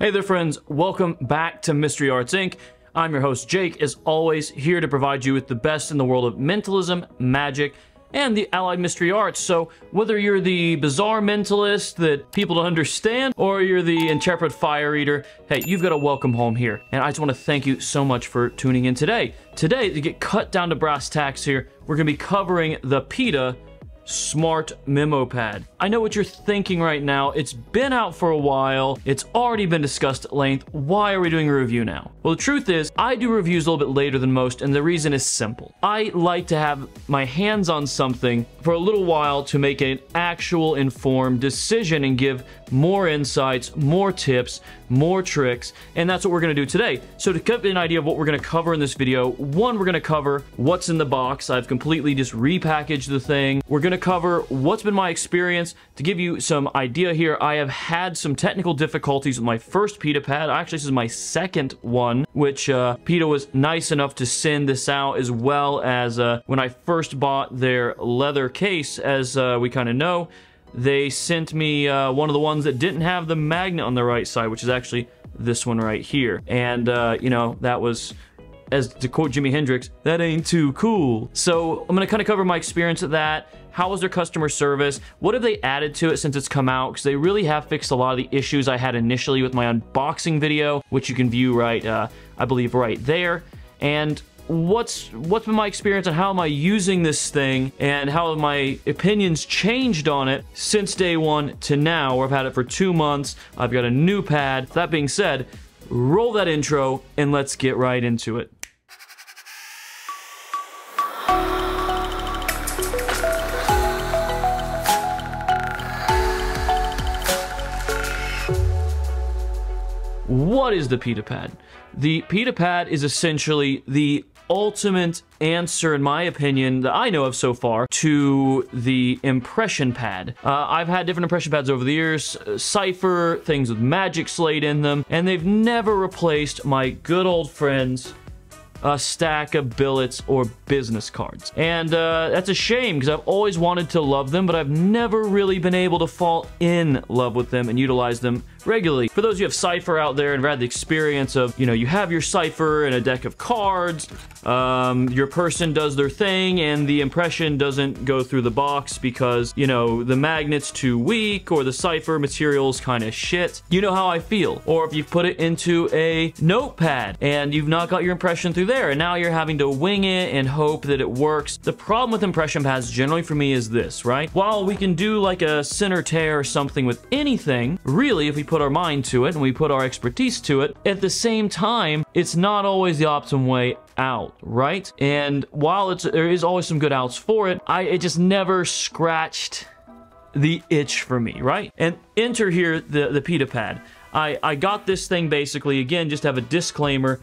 Hey there, friends. Welcome back to Mystery Arts Inc. I'm your host, Jake, as always, here to provide you with the best in the world of mentalism, magic, and the allied mystery arts. So, whether you're the bizarre mentalist that people don't understand, or you're the intrepid fire eater, hey, you've got a welcome home here. And I just want to thank you so much for tuning in today. Today, to get cut down to brass tacks here, we're going to be covering the PETA Smart Memo Pad. I know what you're thinking right now. It's been out for a while. It's already been discussed at length. Why are we doing a review now? Well, the truth is, I do reviews a little bit later than most, and the reason is simple. I like to have my hands on something for a little while to make an actual informed decision and give more insights, more tips, more tricks, and that's what we're to do today. So to you an idea of what we're to cover in this video, one, we're to cover what's in the box. I've completely just repackaged the thing. We're to cover what's been my experience. To give you some idea here, I have had some technical difficulties with my first PETA pad. Actually, this is my second one, which uh, PETA was nice enough to send this out as well as uh, when I first bought their leather case, as uh, we kind of know they sent me uh, one of the ones that didn't have the magnet on the right side, which is actually this one right here. And, uh, you know, that was, as to quote Jimi Hendrix, that ain't too cool. So I'm to kind of cover my experience with that. How was their customer service? What have they added to it since it's come out? Because they really have fixed a lot of the issues I had initially with my unboxing video, which you can view right, uh, I believe, right there. And what's what's been my experience and how am I using this thing and how have my opinions changed on it since day one to now where I've had it for two months I've got a new pad that being said roll that intro and let's get right into it What is the PETA pad? The PETA pad is essentially the ultimate answer, in my opinion, that I know of so far to the impression pad. Uh, I've had different impression pads over the years, uh, Cypher, things with Magic Slate in them, and they've never replaced my good old friends a stack of billets or business cards. And uh, that's a shame because I've always wanted to love them, but I've never really been able to fall in love with them and utilize them regularly. For those you have Cypher out there and have had the experience of, you know, you have your Cypher and a deck of cards, um, your person does their thing and the impression doesn't go through the box because, you know, the magnet's too weak or the Cypher material's kind of shit. You know how I feel. Or if you put it into a notepad and you've not got your impression through there and now you're having to wing it and hope that it works. The problem with impression pads generally for me is this, right? While we can do like a center tear or something with anything, really, if we put put our mind to it and we put our expertise to it, at the same time, it's not always the optimum way out, right? And while it's there is always some good outs for it, I it just never scratched the itch for me, right? And enter here the, the PETA pad. I, I got this thing basically, again, just have a disclaimer.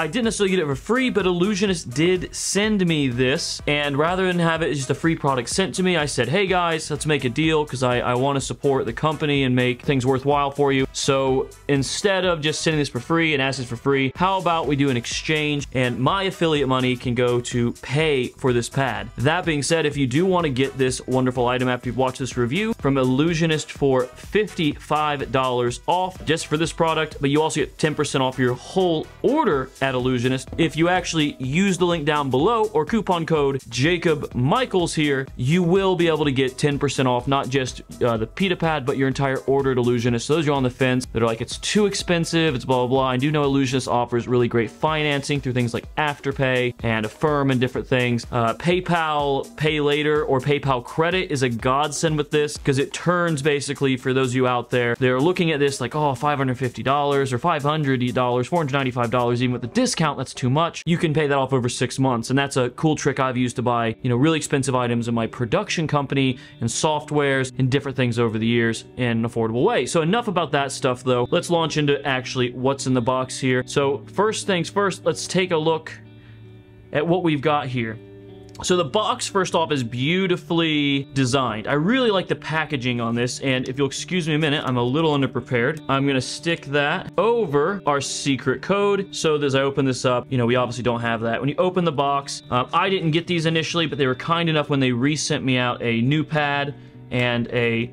I didn't necessarily get it for free, but Ellusionist did send me this, and rather than have it just a free product sent to me, I said, hey guys, let's make a deal, because I, I want to support the company and make things worthwhile for you. So instead of just sending this for free and asking for free, how about we do an exchange, and my affiliate money can go to pay for this pad. That being said, if you do want to get this wonderful item after you've watched this review from Ellusionist for $55 off just for this product, but you also get 10% off your whole order at at Ellusionist. If you actually use the link down below or coupon code Jakob Michaels here, you will be able to get 10% off not just uh, the PETA pad, but your entire order at Ellusionist. So those are on the fence that are like, it's too expensive, it's blah, blah, blah. I do know Ellusionist offers really great financing through things like Afterpay and Affirm and different things. Uh, PayPal Pay Later or PayPal Credit is a godsend with this because it turns basically for those of you out there, they're looking at this like, oh, $550 or $500, $495 even with the discount, that's too much. You can pay that off over six months. And that's a cool trick I've used to buy, you know, really expensive items in my production company and softwares and different things over the years in an affordable way. So enough about that stuff though. Let's launch into actually what's in the box here. So first things first, let's take a look at what we've got here. So the box, first off, is beautifully designed. I really like the packaging on this, and if you'll excuse me a minute, I'm a little underprepared. I'm gonna stick that over our secret code. So as I open this up, you know, we obviously don't have that. When you open the box, um, I didn't get these initially, but they were kind enough when they resent me out a new pad and a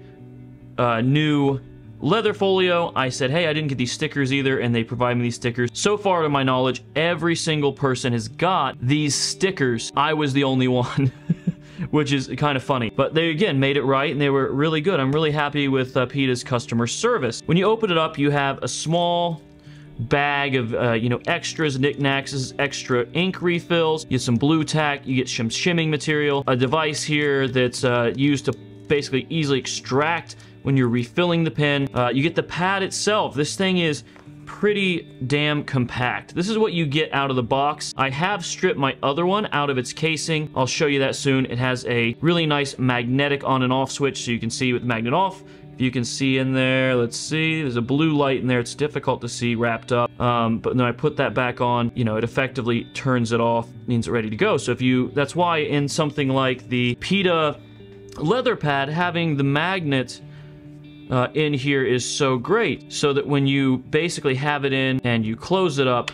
uh, new Leather folio, I said, hey, I didn't get these stickers either, and they provide me these stickers. So far, to my knowledge, every single person has got these stickers. I was the only one. which is kind of funny. But they, again, made it right, and they were really good. I'm really happy with uh, PETA's customer service. When you open it up, you have a small bag of, uh, you know, extras, knickknacks, extra ink refills. You get some blue tack, you get some shimming material, a device here that's uh, used to basically easily extract when you're refilling the pen. Uh, you get the pad itself. This thing is pretty damn compact. This is what you get out of the box. I have stripped my other one out of its casing. I'll show you that soon. It has a really nice magnetic on and off switch so you can see with magnet off if you can see in there, let's see, there's a blue light in there. It's difficult to see wrapped up. Um, but then I put that back on, you know, it effectively turns it off, means it's ready to go. So if you, that's why in something like the PETA leather pad, having the magnet uh, in here is so great. So that when you basically have it in and you close it up,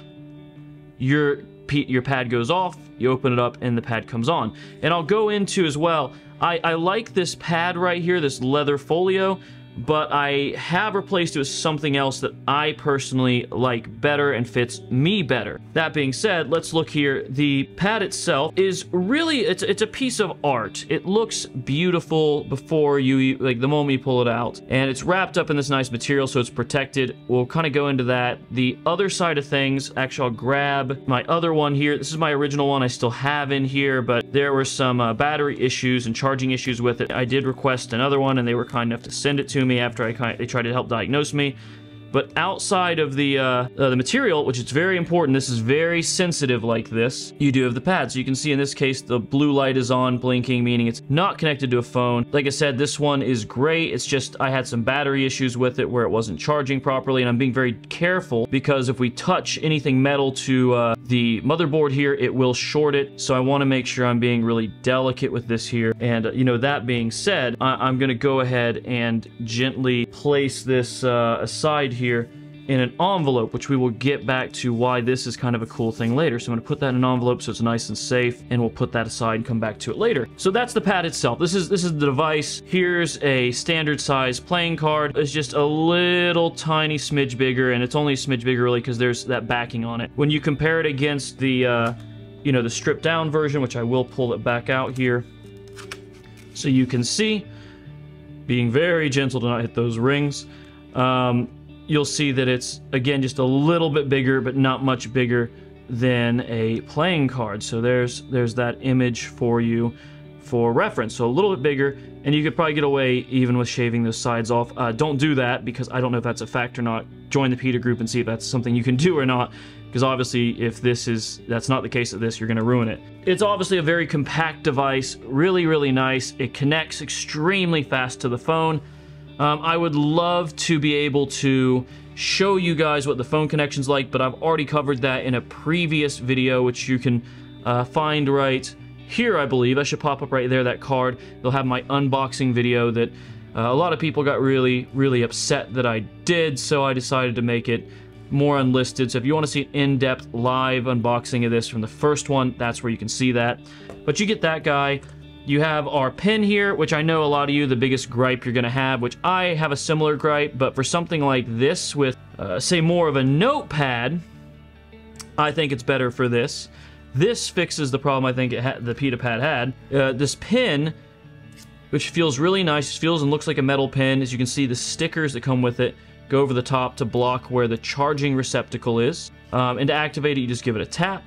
your your pad goes off, you open it up, and the pad comes on. And I'll go into as well, I, I like this pad right here, this leather folio, but I have replaced it with something else that I personally like better and fits me better. That being said, let's look here. The pad itself is really, it's, it's a piece of art. It looks beautiful before you, like the moment you pull it out. And it's wrapped up in this nice material, so it's protected. We'll kind of go into that. The other side of things, actually I'll grab my other one here. This is my original one I still have in here, but there were some uh, battery issues and charging issues with it. I did request another one and they were kind enough to send it to me after I they tried to help diagnose me. But outside of the uh, uh, the material, which is very important, this is very sensitive like this, you do have the pad. So you can see in this case, the blue light is on, blinking, meaning it's not connected to a phone. Like I said, this one is great. It's just I had some battery issues with it where it wasn't charging properly, and I'm being very careful because if we touch anything metal to uh, the motherboard here, it will short it. So I want to make sure I'm being really delicate with this here. And, uh, you know, that being said, I am going to go ahead and gently place this uh, aside here here in an envelope, which we will get back to why this is kind of a cool thing later. So I'm gonna put that in an envelope so it's nice and safe, and we'll put that aside and come back to it later. So that's the pad itself. This is this is the device. Here's a standard size playing card. It's just a little tiny smidge bigger, and it's only a smidge bigger really because there's that backing on it. When you compare it against the, uh, you know, the stripped down version, which I will pull it back out here, so you can see, being very gentle to not hit those rings. Um, you'll see that it's, again, just a little bit bigger, but not much bigger than a playing card. So there's, there's that image for you for reference. So a little bit bigger, and you could probably get away even with shaving those sides off. Uh, don't do that, because I don't know if that's a fact or not. Join the Peter group and see if that's something you can do or not, because obviously if this is, that's not the case of this, you're gonna ruin it. It's obviously a very compact device, really, really nice. It connects extremely fast to the phone. Um, I would love to be able to show you guys what the phone connection's like, but I've already covered that in a previous video, which you can uh, find right here, I believe. I should pop up right there, that card. They'll have my unboxing video that uh, a lot of people got really, really upset that I did, so I decided to make it more unlisted. So if you want to see an in-depth live unboxing of this from the first one, that's where you can see that. But you get that guy. You have our pen here, which I know a lot of you, the biggest gripe you're going to have, which I have a similar gripe, but for something like this with, uh, say, more of a notepad, I think it's better for this. This fixes the problem I think the PETA pad had. Uh, this pen, which feels really nice, feels and looks like a metal pen. As you can see, the stickers that come with it go over the top to block where the charging receptacle is. Um, and to activate it, you just give it a tap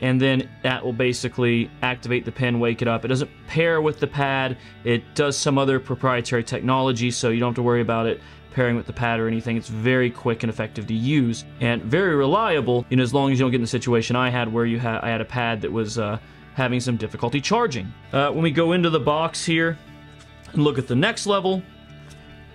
and then that will basically activate the pen, wake it up. It doesn't pair with the pad. It does some other proprietary technology, so you don't have to worry about it pairing with the pad or anything. It's very quick and effective to use and very reliable, you know, as long as you don't get in the situation I had where you had I had a pad that was uh, having some difficulty charging. Uh, when we go into the box here and look at the next level,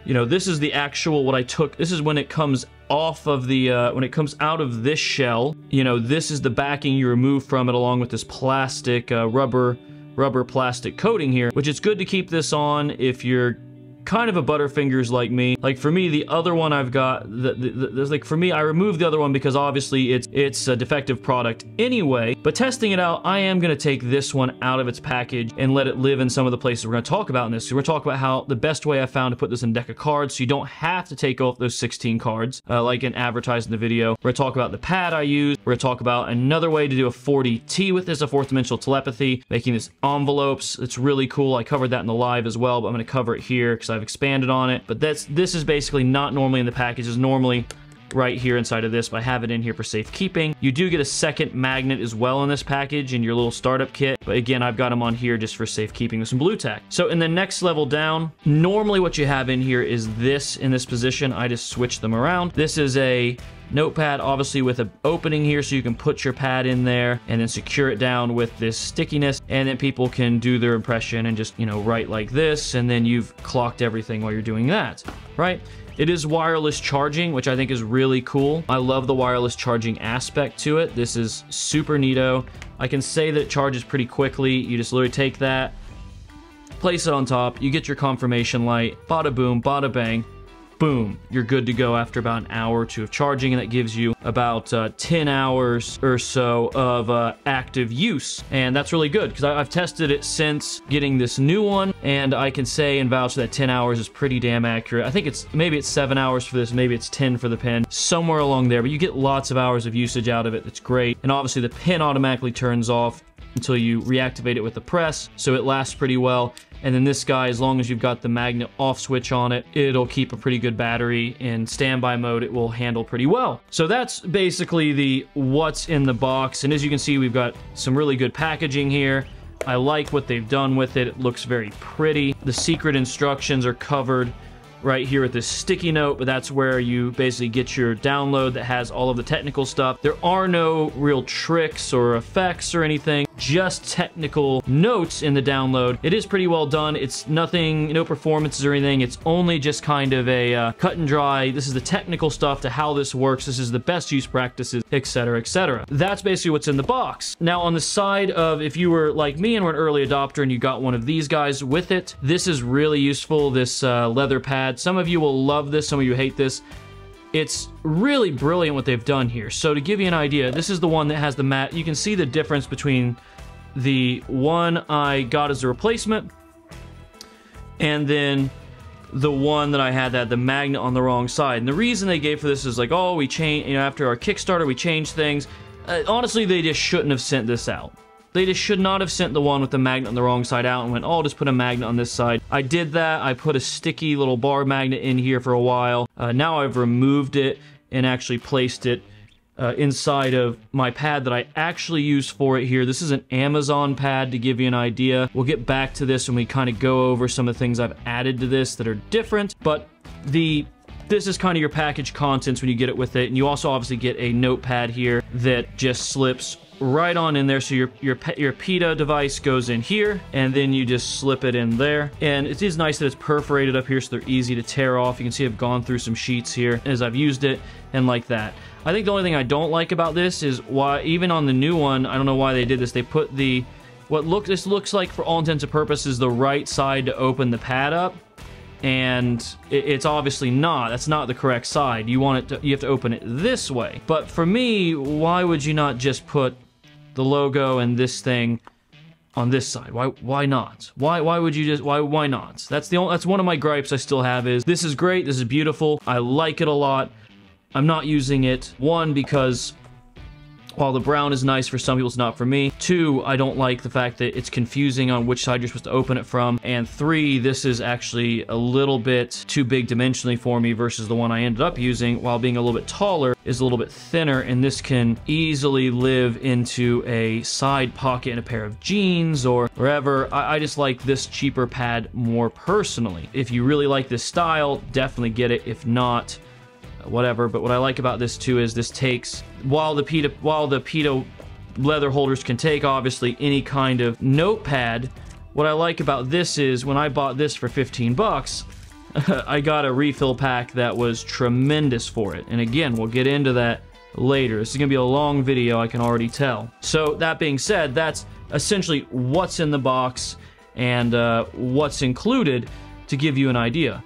you know, this is the actual what I took. This is when it comes off of the, uh, when it comes out of this shell, you know, this is the backing you remove from it along with this plastic uh, rubber, rubber plastic coating here, which is good to keep this on if you're kind of a Butterfingers like me. Like for me, the other one I've got, the, the, the, like for me, I removed the other one because obviously it's it's a defective product anyway. But testing it out, I am gonna take this one out of its package and let it live in some of the places we're gonna talk about in this. So we're gonna talk about how the best way I found to put this in deck of cards, so you don't have to take off those 16 cards, uh, like in advertised in the video. We're gonna talk about the pad I use. We're gonna talk about another way to do a 4DT with this, a fourth dimensional telepathy, making this envelopes. It's really cool. I covered that in the live as well, but I'm gonna cover it here because I've expanded on it. But that's this is basically not normally in the package. It's normally right here inside of this, but I have it in here for safekeeping. You do get a second magnet as well in this package in your little startup kit, but again, I've got them on here just for safekeeping with some blue tack. So in the next level down, normally what you have in here is this in this position. I just switch them around. This is a notepad obviously with an opening here so you can put your pad in there and then secure it down with this stickiness and then people can do their impression and just you know write like this and then you've clocked everything while you're doing that right it is wireless charging, which I think is really cool. I love the wireless charging aspect to it. This is super neato. I can say that it charges pretty quickly. You just literally take that, place it on top, you get your confirmation light, bada boom, bada bang, boom, you're good to go after about an hour or two of charging, and that gives you about uh, 10 hours or so of uh, active use. And that's really good because I've tested it since getting this new one, and I can say and vouch that 10 hours is pretty damn accurate. I think it's maybe it's 7 hours for this, maybe it's 10 for the pen, somewhere along there, but you get lots of hours of usage out of it. That's great. And obviously the pen automatically turns off until you reactivate it with the press, so it lasts pretty well. And then this guy, as long as you've got the magnet off switch on it, it'll keep a pretty good battery. In standby mode, it will handle pretty well. So that's basically the what's in the box. And as you can see, we've got some really good packaging here. I like what they've done with it. It looks very pretty. The secret instructions are covered right here with this sticky note, but that's where you basically get your download that has all of the technical stuff. There are no real tricks or effects or anything, just technical notes in the download. It is pretty well done. It's nothing, no performances or anything. It's only just kind of a uh, cut and dry, this is the technical stuff to how this works, this is the best use practices, etc., etc. That's basically what's in the box. Now, on the side of if you were like me and were an early adopter and you got one of these guys with it, this is really useful, this uh, leather pad some of you will love this, some of you hate this. It's really brilliant what they've done here. So to give you an idea, this is the one that has the mat. You can see the difference between the one I got as a replacement and then the one that I had that had the magnet on the wrong side. And the reason they gave for this is like, oh, we changed, you know, after our Kickstarter, we changed things. Uh, honestly, they just shouldn't have sent this out. They just should not have sent the one with the magnet on the wrong side out and went, oh, I'll just put a magnet on this side. I did that. I put a sticky little bar magnet in here for a while. Uh, now I've removed it and actually placed it uh, inside of my pad that I actually use for it here. This is an Amazon pad to give you an idea. We'll get back to this when we kind of go over some of the things I've added to this that are different, but the this is kind of your package contents when you get it with it. And you also obviously get a notepad here that just slips right on in there. So your, your, your PETA device goes in here and then you just slip it in there. And it is nice that it's perforated up here so they're easy to tear off. You can see I've gone through some sheets here as I've used it and like that. I think the only thing I don't like about this is why, even on the new one, I don't know why they did this. They put the, what look, this looks like for all intents and purposes, the right side to open the pad up and it's obviously not. That's not the correct side. You want it to, you have to open it this way. But for me, why would you not just put the logo and this thing on this side. Why why not? Why why would you just why why not? That's the only, that's one of my gripes I still have is this is great, this is beautiful. I like it a lot. I'm not using it one because while the brown is nice for some people, it's not for me. Two, I don't like the fact that it's confusing on which side you're supposed to open it from. And three, this is actually a little bit too big dimensionally for me versus the one I ended up using, while being a little bit taller, is a little bit thinner, and this can easily live into a side pocket in a pair of jeans or wherever. I, I just like this cheaper pad more personally. If you really like this style, definitely get it. If not, whatever. But what I like about this too is this takes while the PETA while the PETA leather holders can take obviously any kind of notepad. What I like about this is when I bought this for 15 bucks, I got a refill pack that was tremendous for it. And again, we'll get into that later. This is going to be a long video, I can already tell. So that being said, that's essentially what's in the box and uh, what's included to give you an idea.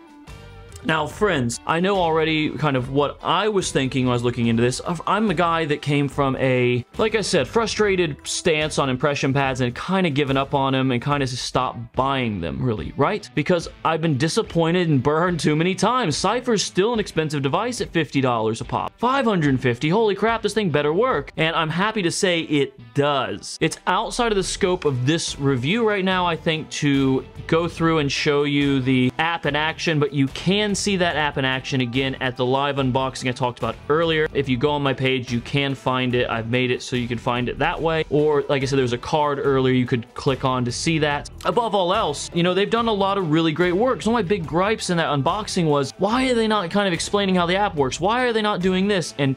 Now, friends, I know already kind of what I was thinking when I was looking into this. I'm a guy that came from a, like I said, frustrated stance on impression pads and kind of given up on them and kind of stopped buying them, really, right? Because I've been disappointed and burned too many times. Cypher's still an expensive device at $50 a pop. 550 holy crap, this thing better work. And I'm happy to say it does. It's outside of the scope of this review right now, I think, to go through and show you the app in action, but you see that app in action again at the live unboxing I talked about earlier. If you go on my page, you can find it. I've made it so you can find it that way. Or, like I said, there was a card earlier you could click on to see that. Above all else, you know, they've done a lot of really great work. So my big gripes in that unboxing was, why are they not kind of explaining how the app works? Why are they not doing this? And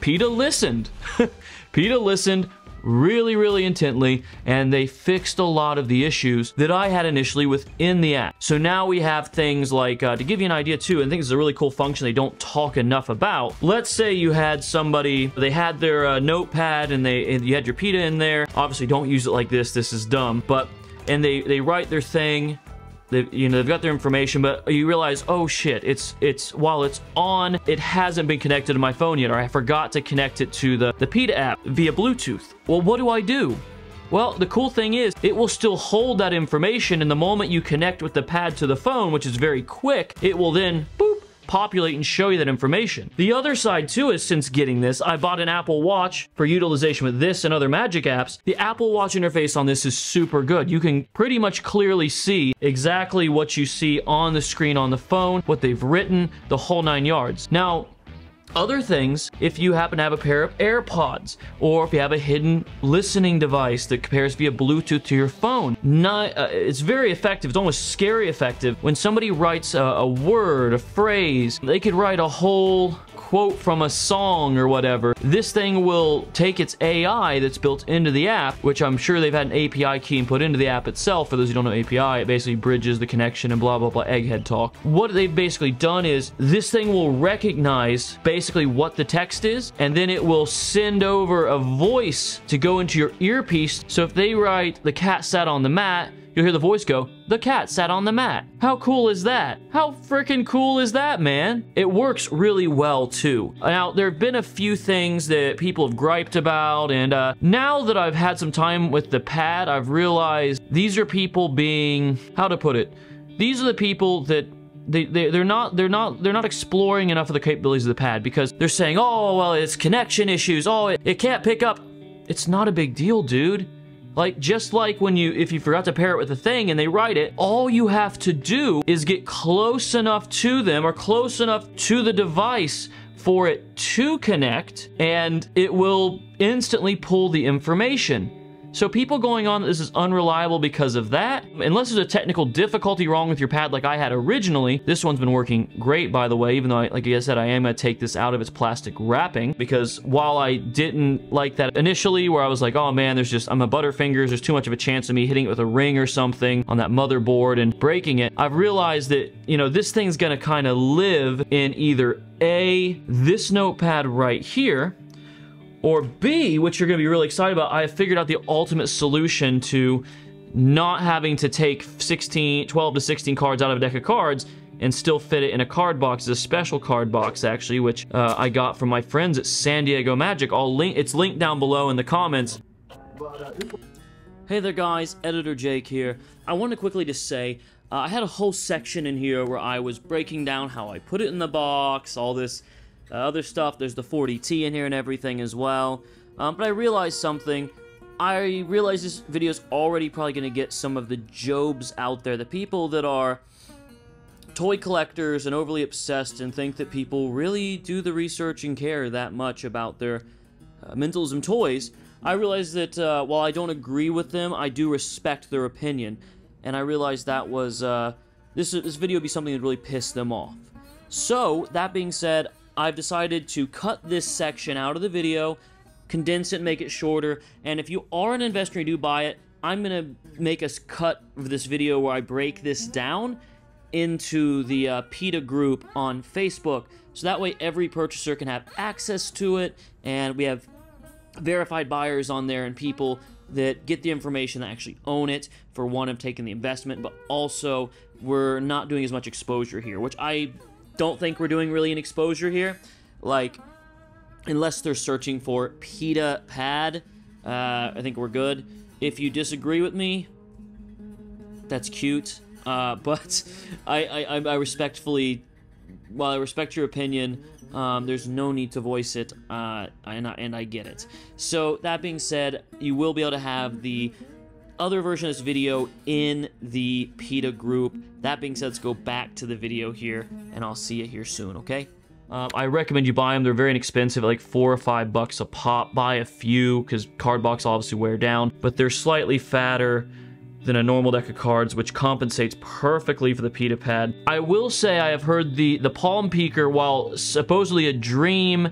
PETA listened. PETA listened, really, really intently, and they fixed a lot of the issues that I had initially within the app. So now we have things like, uh, to give you an idea too, I think it's a really cool function they don't talk enough about. Let's say you had somebody, they had their uh, notepad and they and you had your PETA in there. Obviously, don't use it like this. This is dumb. But and they they write their thing They've, you know, they've got their information, but you realize, oh shit, it's, it's, while it's on, it hasn't been connected to my phone yet, or I forgot to connect it to the, the PETA app via Bluetooth. Well, what do I do? Well, the cool thing is, it will still hold that information, and the moment you connect with the pad to the phone, which is very quick, it will then, boop, populate and show you that information. The other side too is since getting this, I bought an Apple Watch for utilization with this and other Magic apps. The Apple Watch interface on this is super good. You can pretty much clearly see exactly what you see on the screen on the phone, what they've written, the whole nine yards. Now, other things, if you happen to have a pair of AirPods, or if you have a hidden listening device that compares via Bluetooth to your phone, not, uh, it's very effective. It's almost scary effective. When somebody writes a, a word, a phrase, they could write a whole quote from a song or whatever, this thing will take its AI that's built into the app, which I'm sure they've had an API key and put into the app itself. For those who don't know API, it basically bridges the connection and blah, blah, blah, egghead talk. What they've basically done is this thing will recognize basically what the text is, and then it will send over a voice to go into your earpiece. So if they write, the cat sat on the mat, you'll hear the voice go, the cat sat on the mat. How cool is that? How freaking cool is that, man? It works really well, too. Now, there have been a few things that people have griped about, and uh, now that I've had some time with the pad, I've realized these are people being, how to put it, these are the people that they, they they're not they're not they're not exploring enough of the capabilities of the pad because they're saying oh well it's connection issues oh it, it can't pick up it's not a big deal dude like, just like when you, if you forgot to pair it with a thing and they write it, all you have to do is get close enough to them or close enough to the device for it to connect and it will instantly pull the information. So people going on this is unreliable because of that. Unless there's a technical difficulty wrong with your pad like I had originally, this one's been working great by the way, even though, I, like I said, I am to take this out of its plastic wrapping because while I didn't like that initially where I was like, oh man, there's just, I'm a butterfingers, there's too much of a chance of me hitting it with a ring or something on that motherboard and breaking it, I've realized that, you know, this thing's to kind of live in either A, this notepad right here, or B, which you're to be really excited about, I have figured out the ultimate solution to not having to take 16, 12 to 16 cards out of a deck of cards and still fit it in a card box. It's a special card box, actually, which uh, I got from my friends at San Diego Magic. I'll link, it's linked down below in the comments. Hey there, guys. Editor Jake here. I want to quickly just say, uh, I had a whole section in here where I was breaking down how I put it in the box, all this uh, other stuff. There's the 4DT in here and everything as well. Um, but I realized something. I realized this video is already probably going to get some of the Jobs out there. The people that are toy collectors and overly obsessed and think that people really do the research and care that much about their uh, mentalism toys. I realize that uh, while I don't agree with them, I do respect their opinion. And I realized that was, uh, this, this video would be something that really pissed them off. So, that being said, I've decided to cut this section out of the video, condense it, make it shorter, and if you are an investor and you do buy it, I'm going to make a cut of this video where I break this down into the uh, PETA group on Facebook, so that way every purchaser can have access to it, and we have verified buyers on there and people that get the information that actually own it for one of taking the investment, but also we're not doing as much exposure here, which I don't think we're doing really an exposure here. Like, unless they're searching for PETA pad, uh, I think we're good. If you disagree with me, that's cute. Uh, but I, I, I respectfully, while I respect your opinion, um, there's no need to voice it, uh, and, I, and I get it. So, that being said, you will be able to have the other version of this video in the PETA group. That being said, let's go back to the video here, and I'll see you here soon, okay? Um, I recommend you buy them. They're very inexpensive, like four or five bucks a pop. Buy a few, because card box obviously wear down, but they're slightly fatter than a normal deck of cards, which compensates perfectly for the PETA pad. I will say I have heard the, the Palm Peeker, while supposedly a dream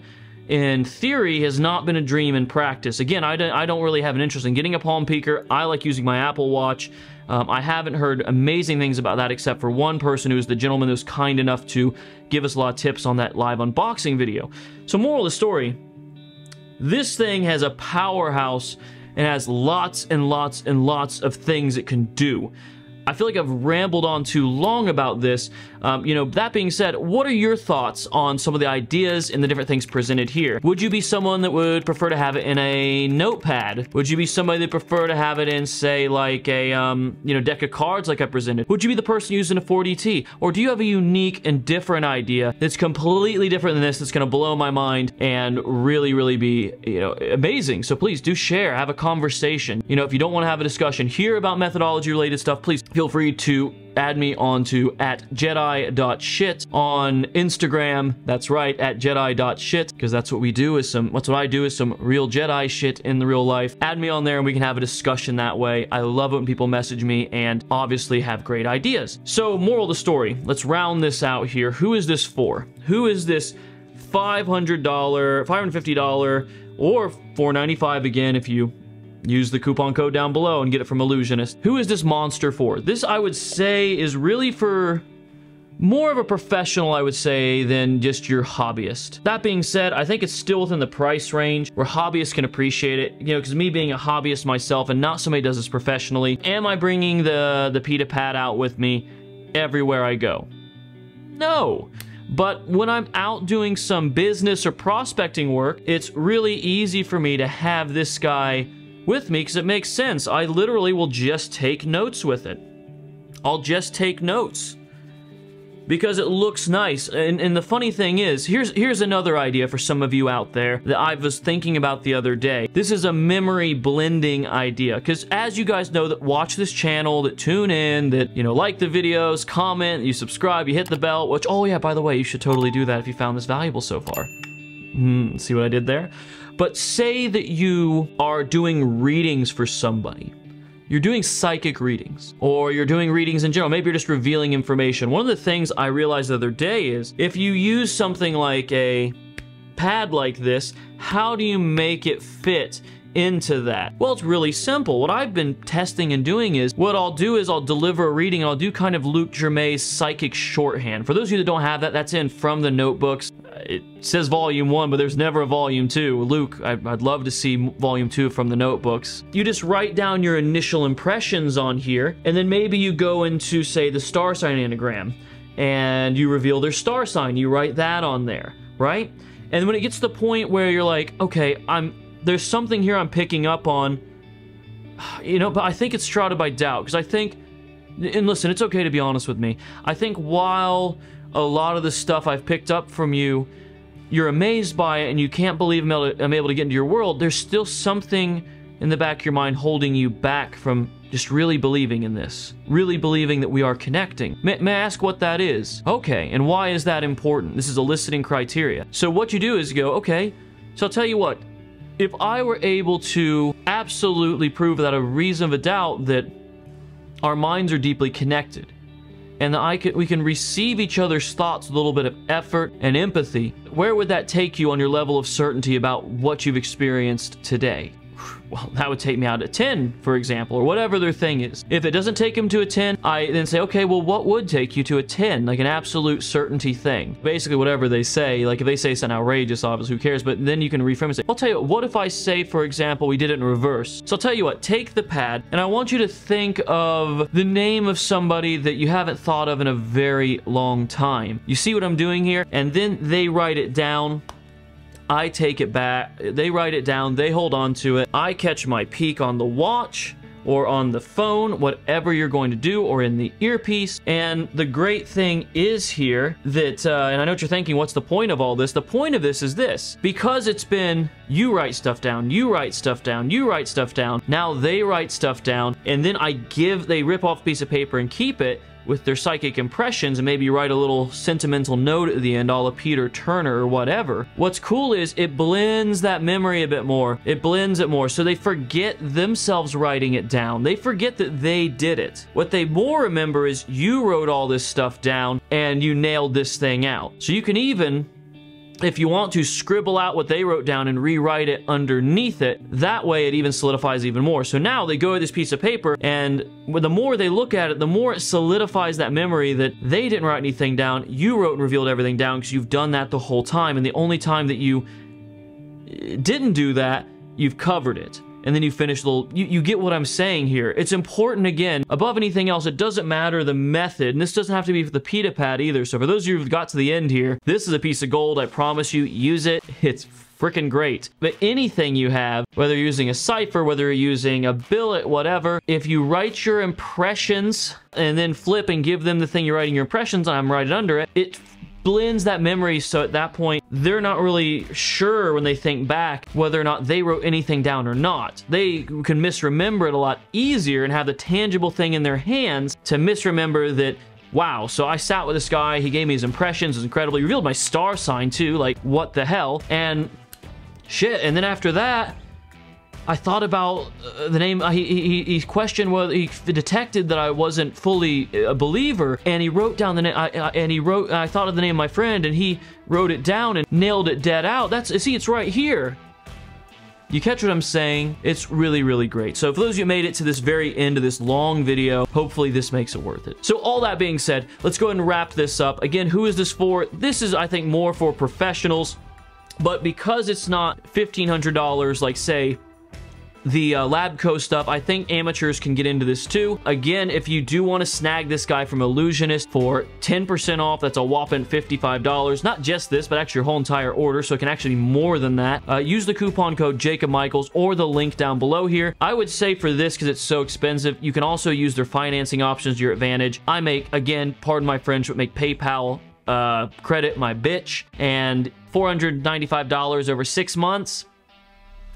in theory has not been a dream in practice. Again, I don't, I don't really have an interest in getting a Palm Peeker. I like using my Apple Watch. Um, I haven't heard amazing things about that except for one person who is the gentleman who was kind enough to give us a lot of tips on that live unboxing video. So moral of the story, this thing has a powerhouse and has lots and lots and lots of things it can do. I feel like I've rambled on too long about this. Um, you know, that being said, what are your thoughts on some of the ideas and the different things presented here? Would you be someone that would prefer to have it in a notepad? Would you be somebody that prefer to have it in, say, like a, um, you know, deck of cards like I presented? Would you be the person using a 4DT? Or do you have a unique and different idea that's completely different than this that's going to blow my mind and really, really be, you know, amazing? So please do share, have a conversation. You know, if you don't want to have a discussion here about methodology related stuff, please feel free to add me onto at jedi.shit on Instagram. That's right, at jedi.shit, because that's what we do is some, what's what I do is some real Jedi shit in the real life. Add me on there and we can have a discussion that way. I love it when people message me and obviously have great ideas. So moral of the story, let's round this out here. Who is this for? Who is this $500, $550 or 495 again if you use the coupon code down below and get it from Ellusionist. Who is this monster for? This, I would say, is really for more of a professional, I would say, than just your hobbyist. That being said, I think it's still within the price range where hobbyists can appreciate it. You know, because me being a hobbyist myself and not somebody does this professionally, am I bringing the, the PETA pad out with me everywhere I go? No. But when I'm out doing some business or prospecting work, it's really easy for me to have this guy with me because it makes sense. I literally will just take notes with it. I'll just take notes because it looks nice. And, and, the funny thing is, here's here's another idea for some of you out there that I was thinking about the other day. This is a memory blending idea because as you guys know that watch this channel, that tune in, that, you know, like the videos, comment, you subscribe, you hit the bell, which, oh yeah, by the way, you should totally do that if you found this valuable so far. Hmm, see what I did there? But say that you are doing readings for somebody. You're doing psychic readings, or you're doing readings in general. Maybe you're just revealing information. One of the things I realized the other day is if you use something like a pad like this, how do you make it fit into that? Well, it's really simple. What I've been testing and doing is, what I'll do is I'll deliver a reading and I'll do kind of Luke Jermay's psychic shorthand. For those of you that don't have that, that's in From the Notebooks Uh, it says volume one, but there's never a volume two. Luke, I'd love to see volume two from the notebooks. You just write down your initial impressions on here, and then maybe you go into, say, the star sign anagram, and you reveal their star sign. You write that on there, right? And when it gets to the point where you're like, okay, I'm there's something here I'm picking up on, you know, but I think it's shrouded by doubt, because I think, and listen, it's okay to be honest with me. I think while a lot of the stuff I've picked up from you, you're amazed by it and you can't believe I'm able, to, I'm able to get into your world, there's still something in the back of your mind holding you back from just really believing in this. Really believing that we are connecting. May, may, I ask what that is? Okay, and why is that important? This is eliciting criteria. So what you do is you go, okay, so I'll tell you what, if I were able to absolutely prove without a reason of a doubt that our minds are deeply connected, and I can, we can receive each other's thoughts with a little bit of effort and empathy, where would that take you on your level of certainty about what you've experienced today? Well, that would take me out at 10, for example, or whatever their thing is. If it doesn't take them to a 10, I then say, okay, well, what would take you to a 10? Like an absolute certainty thing. Basically, whatever they say, like if they say something outrageous, obviously, who cares? But then you can reframe say, I'll tell you, what if I say, for example, we did it in reverse? So I'll tell you what, take the pad, and I want you to think of the name of somebody that you haven't thought of in a very long time. You see what I'm doing here? And then they write it down I take it back. They write it down. They hold on to it. I catch my peak on the watch or on the phone, whatever you're going to do, or in the earpiece. And the great thing is here that, uh, and I know what you're thinking, what's the point of all this? The point of this is this. Because it's been, you write stuff down, you write stuff down, you write stuff down, now they write stuff down, and then I give, they rip off a piece of paper and keep it, with their psychic impressions and maybe write a little sentimental note at the end, all of Peter Turner or whatever. What's cool is it blends that memory a bit more. It blends it more. So they forget themselves writing it down. They forget that they did it. What they more remember is you wrote all this stuff down and you nailed this thing out. So you can even if you want to scribble out what they wrote down and rewrite it underneath it, that way it even solidifies even more. So now they go to this piece of paper and the more they look at it, the more it solidifies that memory that they didn't write anything down, you wrote and revealed everything down because you've done that the whole time. And the only time that you uh, didn't do that, you've covered it and then you finish little, you, you get what I'm saying here. It's important, again, above anything else, it doesn't matter the method, and this doesn't have to be for the pita pad either, so for those of you who've got to the end here, this is a piece of gold, I promise you, use it, it's freaking great. But anything you have, whether you're using a cipher, whether you're using a billet, whatever, if you write your impressions and then flip and give them the thing you're writing your impressions on, I'm writing under it, it blends that memory so at that point they're not really sure when they think back whether or not they wrote anything down or not. They can misremember it a lot easier and have the tangible thing in their hands to misremember that wow, so I sat with this guy, he gave me his impressions, it was incredible. He revealed my star sign too, like what the hell? And shit, and then after that, I thought about uh, the name. Uh, he, he, he questioned whether he detected that I wasn't fully a believer, and he wrote down the name. and he wrote. I thought of the name of my friend, and he wrote it down and nailed it dead out. That's see, it's right here. You catch what I'm saying? It's really, really great. So for those of you who made it to this very end of this long video, hopefully this makes it worth it. So all that being said, let's go ahead and wrap this up. Again, who is this for? This is, I think, more for professionals. But because it's not $1,500 like, say, the uh, Labco stuff, I think amateurs can get into this too. Again, if you do want to snag this guy from Ellusionist for 10% off, that's a whopping $55. Not just this, but actually your whole entire order, so it can actually be more than that. Uh, use the coupon code Jakob Michaels or the link down below here. I would say for this, because it's so expensive, you can also use their financing options to your advantage. I make, again, pardon my French, but make PayPal uh, credit my bitch, and $495 over six months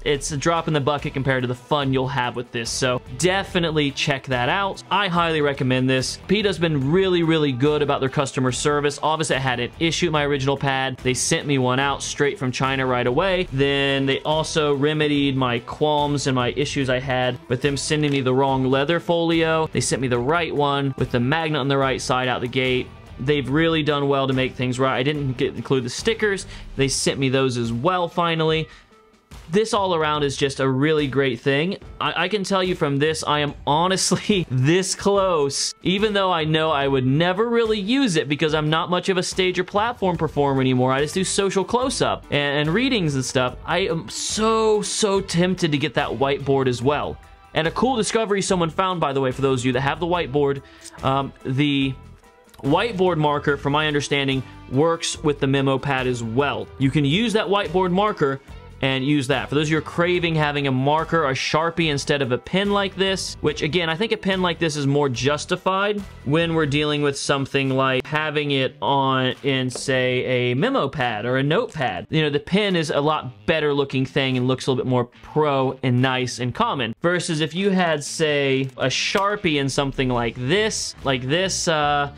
it's a drop in the bucket compared to the fun you'll have with this. So definitely check that out. I highly recommend this. PETA's been really, really good about their customer service. Obviously, I had an issue with my original pad. They sent me one out straight from China right away. Then they also remedied my qualms and my issues I had with them sending me the wrong leather folio. They sent me the right one with the magnet on the right side out the gate they've really done well to make things right. I didn't get, include the stickers. They sent me those as well finally this all around is just a really great thing. I, I, can tell you from this, I am honestly this close, even though I know I would never really use it because I'm not much of a stage or platform performer anymore. I just do social close-up and, and readings and stuff. I am so, so tempted to get that whiteboard as well. And a cool discovery someone found, by the way, for those of you that have the whiteboard, um, the whiteboard marker, from my understanding, works with the memo pad as well. You can use that whiteboard marker and use that. For those of you who are craving having a marker, a Sharpie instead of a pen like this, which again, I think a pen like this is more justified when we're dealing with something like having it on in, say, a memo pad or a notepad. You know, the pen is a lot better looking thing and looks a little bit more pro and nice and common. Versus if you had, say, a Sharpie in something like this, like this, uh,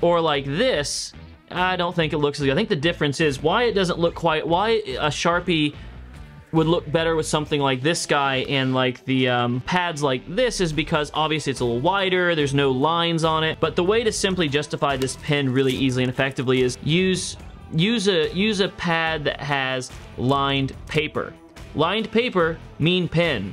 or like this, I don't think it looks as good. I think the difference is why it doesn't look quite, why a Sharpie would look better with something like this guy and like the um, pads like this is because obviously it's a little wider, there's no lines on it, but the way to simply justify this pen really easily and effectively is use use a use a pad that has lined paper. lined paper mean pen.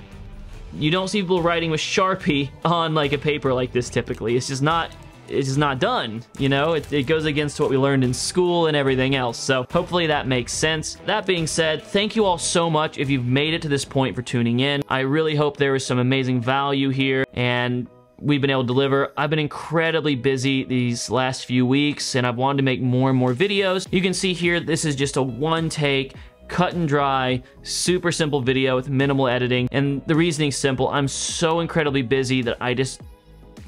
You don't see people writing with Sharpie on like a paper like this typically. It's just not it's not done, you know? It, it, goes against what we learned in school and everything else, so hopefully that makes sense. That being said, thank you all so much if you've made it to this point for tuning in. I really hope there was some amazing value here, and we've been able to deliver. I've been incredibly busy these last few weeks and I've wanted to make more and more videos. You can see here, this is just a one take cut and dry, super simple video with minimal editing. And the reasoning's simple. I'm so incredibly busy that I just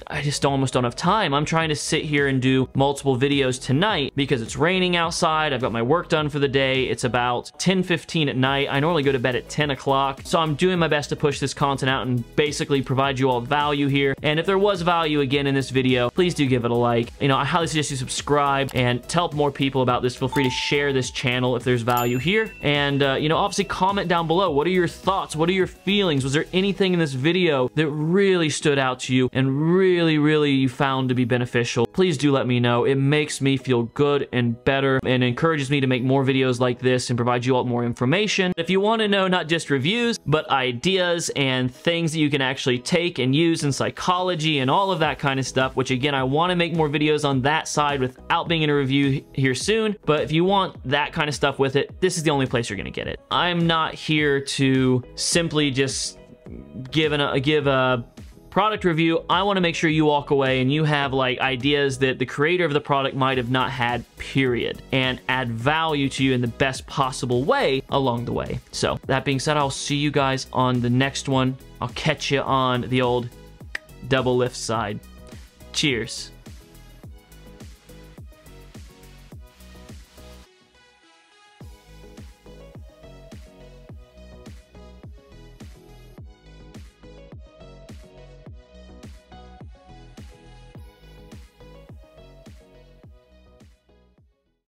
I just almost don't have time. I'm trying to sit here and do multiple videos tonight because it's raining outside. I've got my work done for the day. It's about 10:15 at night. I normally go to bed at 10 o'clock. So I'm doing my best to push this content out and basically provide you all value here. And if there was value again in this video, please do give it a like. You know, I highly suggest you subscribe and tell more people about this. Feel free to share this channel if there's value here. And, uh, you know, obviously comment down below. What are your thoughts? What are your feelings? Was there anything in this video that really stood out to you and really really, really found to be beneficial, please do let me know. It makes me feel good and better and encourages me to make more videos like this and provide you all more information. If you want to know not just reviews, but ideas and things that you can actually take and use in psychology and all of that kind of stuff, which again, I want to make more videos on that side without being in a review here soon. But if you want that kind of stuff with it, this is the only place you're going to get it. I'm not here to simply just give, an, give a product review, I want to make sure you walk away and you have like ideas that the creator of the product might have not had, period, and add value to you in the best possible way along the way. So that being said, I'll see you guys on the next one. I'll catch you on the old double lift side. Cheers.